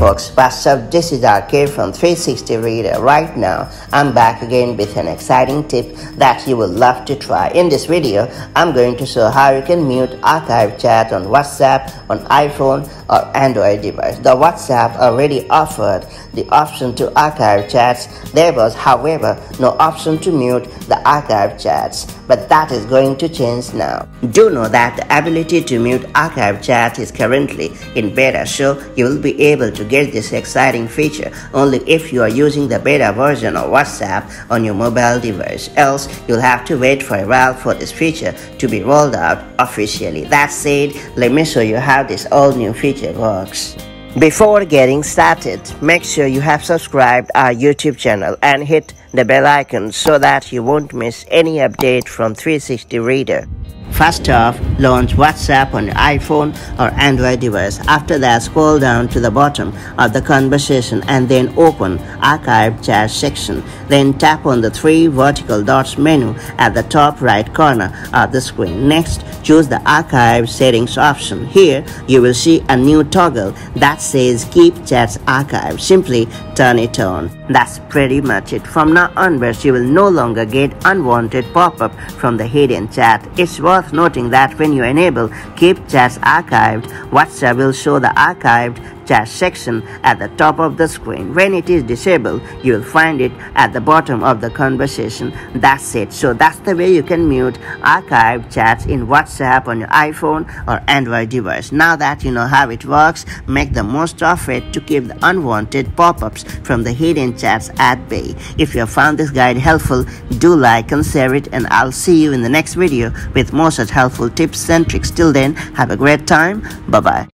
folks, what's up? This is Arcade from 360 Reader. Right now, I'm back again with an exciting tip that you will love to try. In this video, I'm going to show how you can mute archive chat on WhatsApp, on iPhone or Android device. The WhatsApp already offered the option to archive chats. There was, however, no option to mute the archive chats, but that is going to change now. Do know that the ability to mute archive chats is currently in beta, so you will be able to get this exciting feature only if you are using the beta version of WhatsApp on your mobile device. Else, you'll have to wait for a while for this feature to be rolled out officially. That said, let me show you how this all new feature works. Before getting started, make sure you have subscribed our YouTube channel and hit the bell icon so that you won't miss any update from 360 Reader. First off, launch WhatsApp on your iPhone or Android device. After that, scroll down to the bottom of the conversation and then open Archive Chat section. Then tap on the three vertical dots menu at the top right corner of the screen. Next, choose the Archive Settings option. Here, you will see a new toggle that says Keep Chats Archived. Simply turn it on. That's pretty much it. From now onwards, you will no longer get unwanted pop-up from the hidden chat. It's worth noting that when you enable Keep Chats Archived, WhatsApp will show the archived chat section at the top of the screen. When it is disabled, you will find it at the bottom of the conversation. That's it. So that's the way you can mute archived chats in WhatsApp on your iPhone or Android device. Now that you know how it works, make the most of it to keep the unwanted pop-ups from the hidden chats at bay. If you have found this guide helpful, do like and share it and I'll see you in the next video with more such helpful tips and tricks. Till then, have a great time. Bye-bye.